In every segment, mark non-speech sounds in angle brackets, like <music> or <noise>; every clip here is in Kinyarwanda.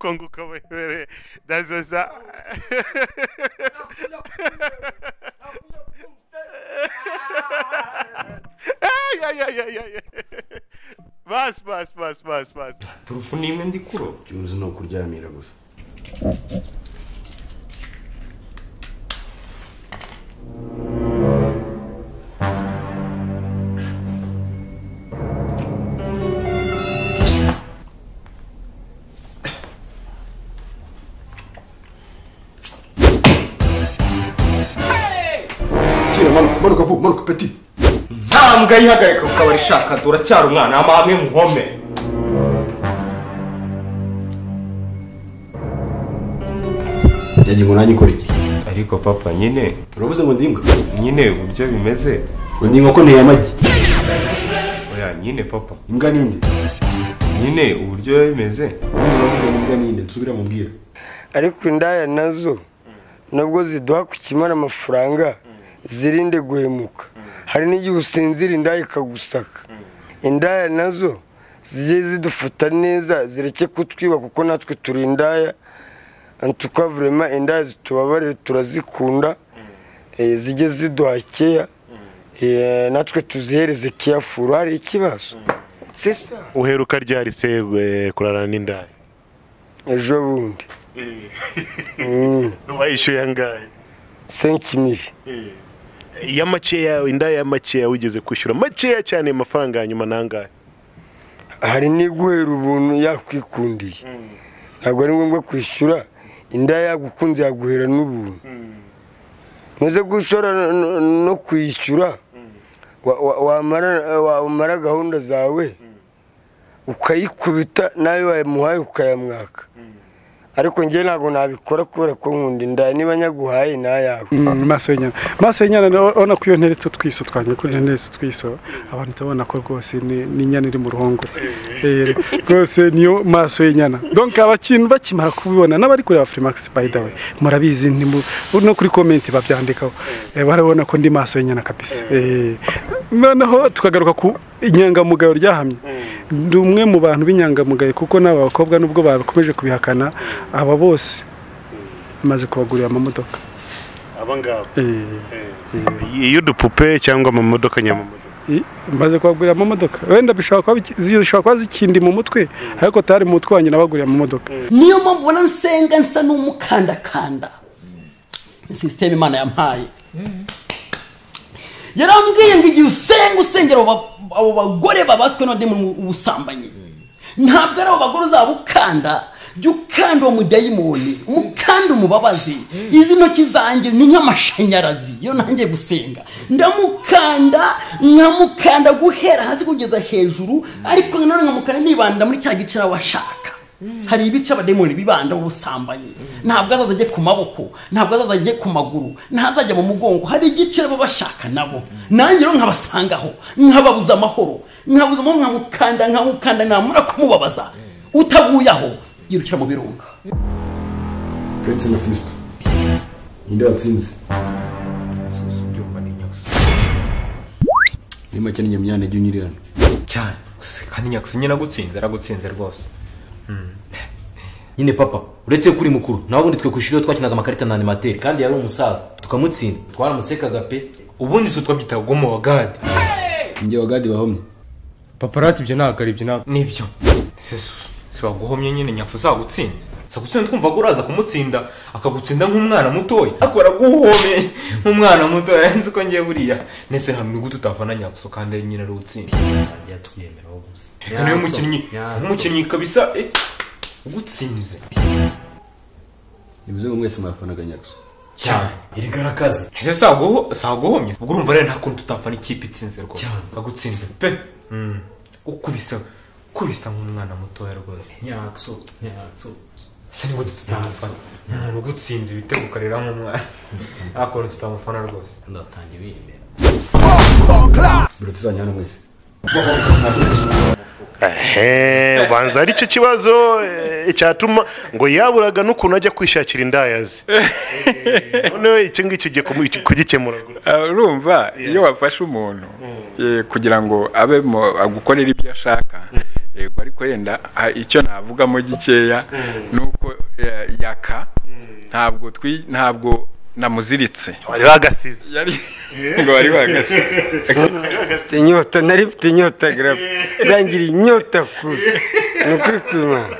Congo Cowboy Bebê. Das vezes a... Ai, ai, ai, ai, ai. Bas, bas, bas, bas, bas. Trufuni mendikuro. Kimuzi no kurya miragusa. Ntambwe yihagarika ku kabari shaka turacyari umwana amahame muhome ngo nanjye ikora iki? Ariko papa nyine. Uravuze ngo ndi imbwa nyine uburyo bimeze. Ngo ndi inkoko nteye amagi. Oya nyine papa. Imbwa ninde? Nyine uburyo biba bimeze uravuze ngo imbwa ninde? Nsubira mubwira ariko indaya na zo nubwo ziduha ku kimara amafaranga zirinde guhemuka. Hari n'igihe usinzira indaya ikagusaka. Indaya na zo zijye zidufata neza zireke kutwiba kuko natwe turi indaya. Tukavurema indaya zitubabarire turazikunda. Eh, zijye ziduha keya. Eh, natwe tuzihereze keyafuru hari ikibazo? Sisa uheruka ryari se eh, kurarana n'indaya? Ejo bundi. Wayishyuye angahe senki miri iya makeya indaya ya makeya wigeze kwishyura. Makeya cyane amafaranga ya nyuma nangahe hari n'iguhera ubuntu yakwikundiye. Ntabwo ari ngombwa kwishyura inda yagukunze yaguhera n'ubuntu. Ntuze gushora no- kwishyura wamara wamara gahunda zawe ukayikubita nawe wamuhaye ukayamwaka. Ariko njye ntabwo nabikora kubera ko nkunda inda. Niba nyaguhaye nayawe Mm, maso y'inyana maso y'inyana urabona ko iyo nteretse utwiso twanjye ko nteretse utwiso. Abantu turabona ko rwose ni inyana iri mu ruhongore Eh, rwose niyo maso y'inyana donc abakintu bakimara kubibona n'abari kureba Freemax by the way murabizi no kuri comment babyandikaho. Eh, barabona ko ndi maso y'inyana kabisa. Eh, noneho tukagaruka ku inyangamugayo ryahamye. Ndi umwe mu bantu b'inyangamugayo kuko n'aba bakobwa nubwo bakomeje kubihakana aba bose maze kubagurira amamodoka. Aba ngaba Eh, iy'udupupe cyangwa amamodoka nyamamodoka? Maze kubagurira amamodoka. Wenda bishobora kuba biki- zishobora kuba zikindi mu mutwe ariko tari mu mutwe wanjye nabaguriye amamodoka. Niyo mpamvu ubona nsenga nsa n'umukandakanda. Ni sisiteme imana yampaye. Yarambwiye ngo igihe usenga usengera abo ba- abo bagore babaswe n'undi mu busambanyi. Ntabwo ari abo bagore uzaba ukanda jya ukanda uwo mudayimoni umukanda umubabazi. Izi ntoki zanjye ni nk'amashanyarazi iyo ntangiye gusenga. Ndamukanda nkamukanda guhera hasi kugeza hejuru ariko nanone nkamukanda nibanda muri cya gice nawe ashaka hari ibice abademoni bibanda ubusambanyi. Ntabwo azaza ajye ku maboko ntabwo azaza ajye ku maguru ntazajya mu mugongo. Hari igice baba bashaka nabo. Nanjye rero nkabasangaho nkababuza amahoro nkabuza amahoro nkamukanda nkamukanda nkamura kumubabaza. Utaguye aho yirukira mu birunga. Prince na fisto ninde watsinze? Ni make n'inyamyane jya unyirana cyane gusa kandi nyakusi nyine agutsinze aragutsinze rwose. Nyine papa uretse ko uri mukuru nawe ubundi twe ku ishuri twakinaga amakarita na animateri kandi yari umusaza tukamutsinda. Twaramusekaga pe. Ubundi si twabyitaga gomo wa gadi. Njye wa gadi bahomye. Paparati ibyo ntabwo ari ibyo ntabwo ni byo. Si si baguhomye nyine nyakusi azagutsinze sagutsinda twumva ko uraza kumutsinda akagutsinda nk'umwana mutoya. Ariko araguhome nk'umwana mutoya. Yanze ko ngiye buriya. Nese nta nigute utafana nyakusi kandi nyine ari utsinda gusa. Reka niyo mukinnyi. Nk'umukinnyi kabisa eh, ugutsinze. Bivuze ngo mwese mwafanaga nyakso cyane. Erega arakaze ese saguho saguhomye. Ubwo urumva rero nta kuntu tutafana ikipe itsinze rwose. Agutsinze. Pe. Mm. ukubisa ukubisa nk'umwana mutoya rwose. Nyakso nyakso se ni gute tutamufana umuntu ugutsinze ibitego ukarera nk'umwana nta kuntu tutamufana rwose ndatangiye wiyemera biro tuzajya hano mwese ehe ubanza ari cyo kibazo eh, cyatuma ngo yaburaga n'ukuntu ajya kwishakira indaya ze Eh, noneho icyo ngicyo ugiye kumu- kugikemura urumva iyo wafashe umuntu eh, kugira ngo abe agukorere ibyo ashaka. Yego ariko yenda icyo navugamo gikeya ni uko ya- yaka ntabwo twi ntabwo namuziritse. Wari wagasize. Yari ngo wari wagasize. <laughs> Mfite inyota nari mfite inyota garafu ndangiriye inyota kure ni ukuri kw'imana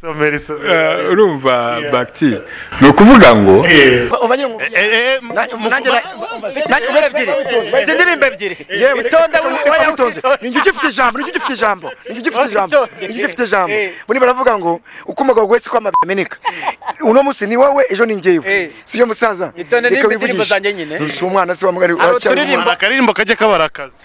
isomero isomero Eh, urumva bagiti ni ukuvuga ngo izi ndirimbo ebyiri itonde witonze ninjye ugifite ijambo ninjye ugifite ijambo ninjye ugifite ijambo ninjye ugifite ijambo muri baravuga ngo uko umugabo wese ko ameneka uno munsi ni wowe ejo ni njyewe si yo musaza Itonde Reka nimba indirimbo wivugishe. zanjye nyine. si umwana si wa mugari Hari uracyari uturirimbo- umwana. akaririmbo kajya kabara akazi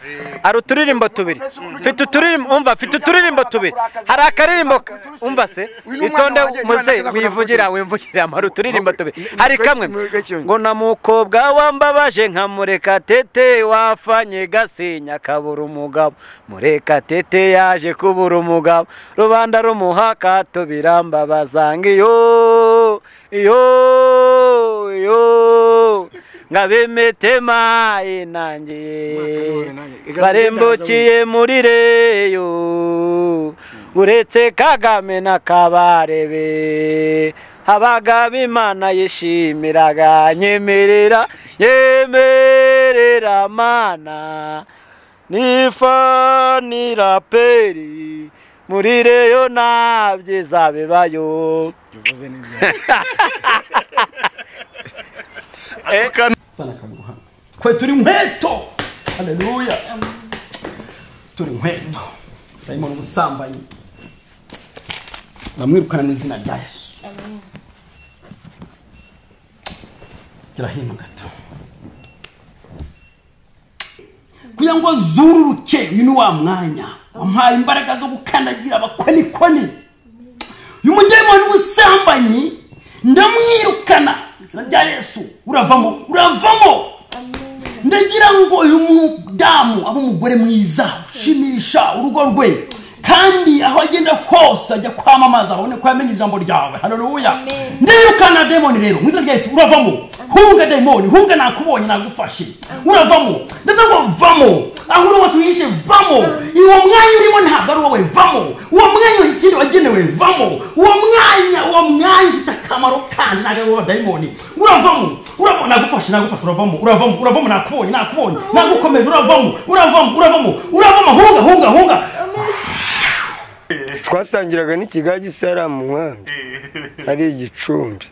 hari uturirimbo tubiri mfite uturirimbo umva mfite uturirimbo tubiri hari akaririmbo ka- umva se itonde muze wivugira wivugira hari uturirimbo tubiri hari kamwe? ngo na mukobwa wambabaje nka murekatete wafanye gasinya kabura umugabo murekatete yaje kubura umugabo rubanda rumuha akato birambabaza ngo iyo iyo iyo ngabemetema inangiye barembukiye muri reyo. Uretse kagame na kabarebe. Habaga imana yishimiraga nyemerera nyemerera mana. Nifanira peri muri reyo nta byiza bibayo kwe turi nkweto haleluya turi nkweto dayimoni ubusambanyi bamwirukana n'izina rya yesu. Gira hino gato kugira ngo zururuke uyu ni wa mwanya. Wampaye imbaraga zo gukandagira abakonikoni. Uyu mudayimoni w'ubusambanyi ndamwirukana. Izina rya yesu uravamo uravamo. Ndagira ngo uyu mudamu abe umugore mwiza ushimisha urugo rwe. Kandi aho agenda hose ajya kwamamaza abone ko yamenye ijambo ryawe. Haleluya ndirukana demoni rero. Mu izina rya yesu uravamo. Hunga demoni hunga nakubonye nagufashe. Uravamo. Ndetse ngo vamo. Aho uri wose wihishe vamo. Uwo mwanya urimo ntabwo ari wowe vamo. Uwo mwanya ikindi wagenewe vamo. Uwo mwanya uwo mwanya ufite akamaro kandi ntabwo ari wowe dayimoni uravamo. Uravamo nagufashe nagufashe uravamo. Uravamo uravamo nakubonye nakubonye. Nagukomeje uravamo uravamo uravamo. Uravamo. Hunga hunga hunga twasangiraga n'ikigage isara mu nkambi ari igicumbi.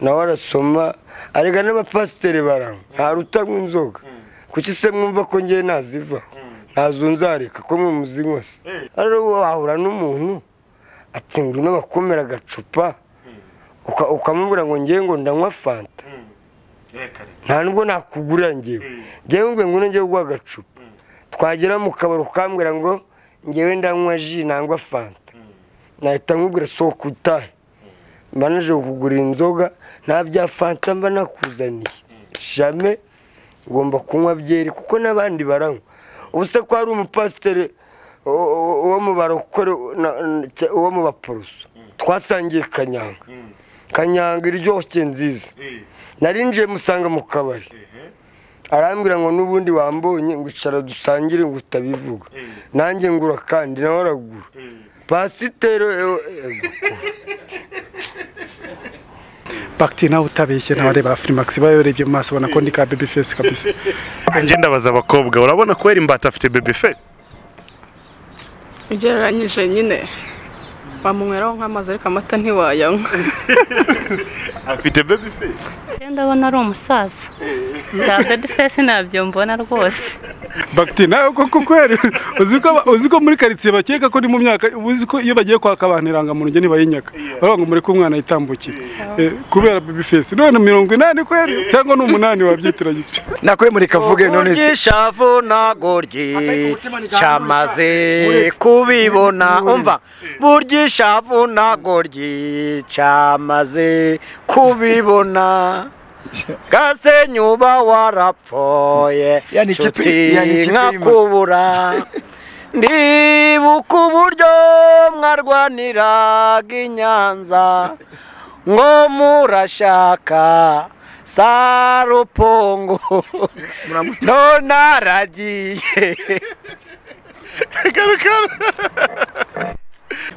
Nawe arasoma arega n'abapasiteri baranywa. Ntarutanywa inzoga. Kuki se mwumva ko ngewe nazivaho ntazo nzareka ko mwe muzinywa se? Rero wahura n'umuntu ati ngwino bakumira agacupa. Uka- ukamubwira ngo ngewe ngo ndanywa fanta. Nta nubwo nakugurira ngewe ngewe ngwino ngewe guha agacupa. Twagera mu kabari ukambwira ngo ngewe ndanywa ji nangwa fanta. Nahita nkubwira sohoka utahe mba naje kukugurira inzoga nta bya fanta mba nakuzaniye. Jame ngomba kunywa byeri kuko n'abandi baranywa. Ubu se ko hari umupasiteri wo- mu barokore wo mu baporoso twasangiye kanyanga. Kanyanga iryoshye nziza. Narinjiye musanga mu kabari. Arambwira ngo n'ubundi wambonye ngo icara dusangire ngo utabivuga. Nanjye ngura kandi nawe aragura. Pasiteri bagiti nawe utabeshye nawe areba firimakisi baba yarebye mu maso ubona ko ndi ka bebi fesi kabisa. <laughs> Njye ndabaza abakobwa urabona ko imbata afite baby face? Ugereranyije nyine. Wamunyweraho nk'amazi ariko amata ntiwayanywa. <laughs> Afite baby face? Njye ndabona ari umusaza. Bya baby face ntabyo mbona rwose. Bagiti nawe koko kweri? Uzi ko muri karitsiye bakeka ko ni mu myaka uzi ko iyo bagiye kwaka abantu irangamuntu njye ntibayinyaka baravuga ngo mureke umwana yitambukire Eh, kubera baby face. None mirongo inani kweri? Cyangwa ni umunani wabyitiranya ibyo nakwe muri kavuge none se urwishavu ntago ryicamaze kubibona. Umva burya ishavu ntago ryicamaze kubibona. <laughs> Gasenyi uba warapfoye nshuti nkakubura <laughs> ndibuka uburyo mwarwaniraga i nyanza. Ngo murashaka sarupongo <laughs> none aragiye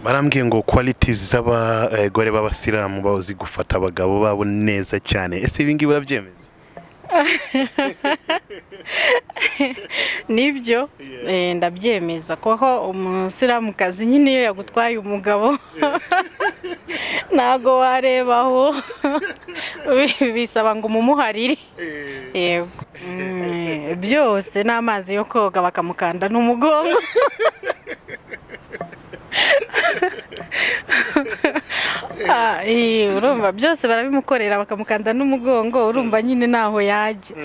barambwiye ngo qualities z'abagore b'abasilamu bazi gufata abagabo babo neza cyane. Ese ibi ngibi urabyemeza? <laughs> Nibyo? Eh, ndabyemeza. Kuko umusilamukazi nyine iyo yagutwaye umugabo <laughs> ntago warebaho. Bi- <laughs> bisaba ngo umumuharire. Yego. Mm, byose n'amazi yo koga bakamukanda n'umugongo. Urumva. Byose barabimukorera bakamukanda n'umugongo urumva nyine ntaho yajya.